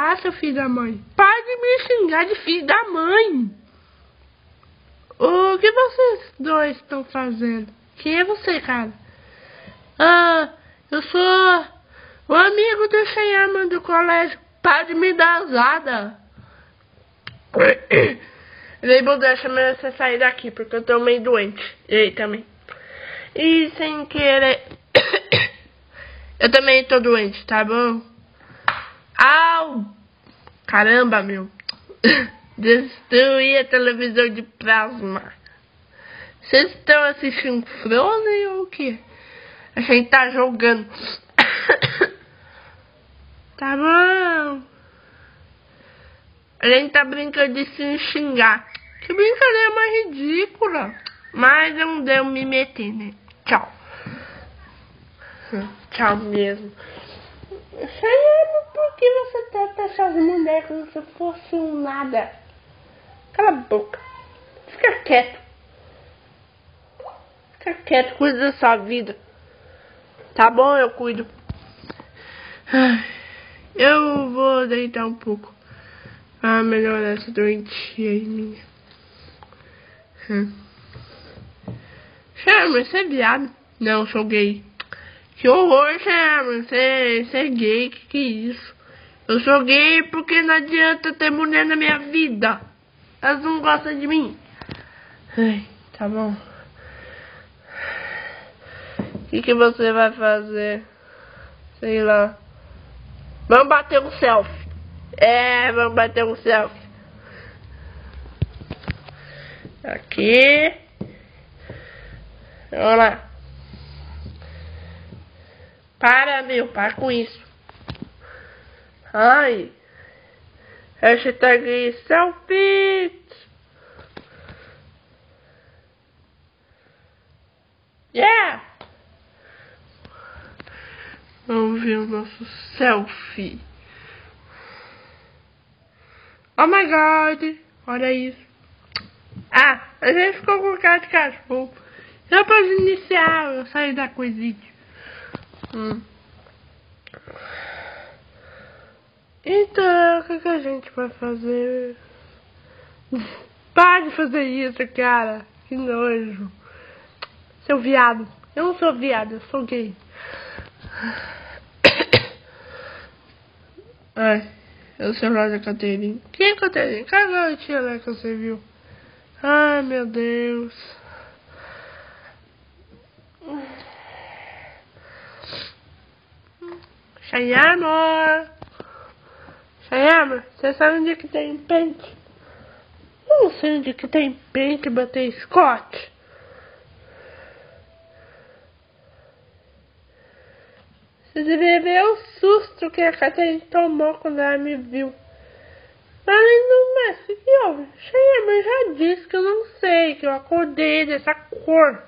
Ah, seu filho da mãe. Pare de me xingar de filho da mãe. O que vocês dois estão fazendo? Quem é você, cara? Ah, eu sou o amigo do Senhor do colégio. Para de me dar azada. Label deixa você sair daqui, porque eu tô meio doente. E também. E sem querer. eu também tô doente, tá bom? Caramba, meu. Destruir a televisão de plasma. Vocês estão assistindo Frozen ou o que? A gente tá jogando. tá bom. A gente tá brincando de se xingar. Que brincadeira mais ridícula. Mas não devo me meter, né? Tchau. Tchau mesmo. Por que você trata essas mulheres como se fosse um nada? Cala a boca. Fica quieto. Fica quieto, cuida da sua vida. Tá bom, eu cuido. Eu vou deitar um pouco. Ah, melhorar essa doentia minha. Hum. Chama, você é viado? Não, sou gay. Que horror, Chama, você, você é gay, que que é isso? Eu sou gay porque não adianta ter mulher na minha vida. Elas não gostam de mim. Ai, tá bom. O que, que você vai fazer? Sei lá. Vamos bater um selfie. É, vamos bater um selfie. Aqui. Olha lá. Para, meu, para com isso. Ai. Hashtag selfie. Yeah! Vamos ver o nosso selfie. Oh my god! Olha isso. Ah, a gente ficou com cara de cachorro. Já pode iniciar, eu sair da coisita. Hum. Então, o que, a gente vai fazer? Para de fazer isso, cara. Que nojo. Seu viado. Eu não sou viado, eu sou gay. Ai. Eu sou Rosa Caterine. Quem é Caterine? Qual a garotinha lá que você viu? Ai, meu Deus. Chayama! Chayama, você sabe onde é que tem pente? Eu não sei onde é que tem pente bater Scott. Você deveria ver o susto que a Catarina tomou quando ela me viu. Além do mestre, que houve? Chayama já disse que eu não sei, que eu acordei dessa cor.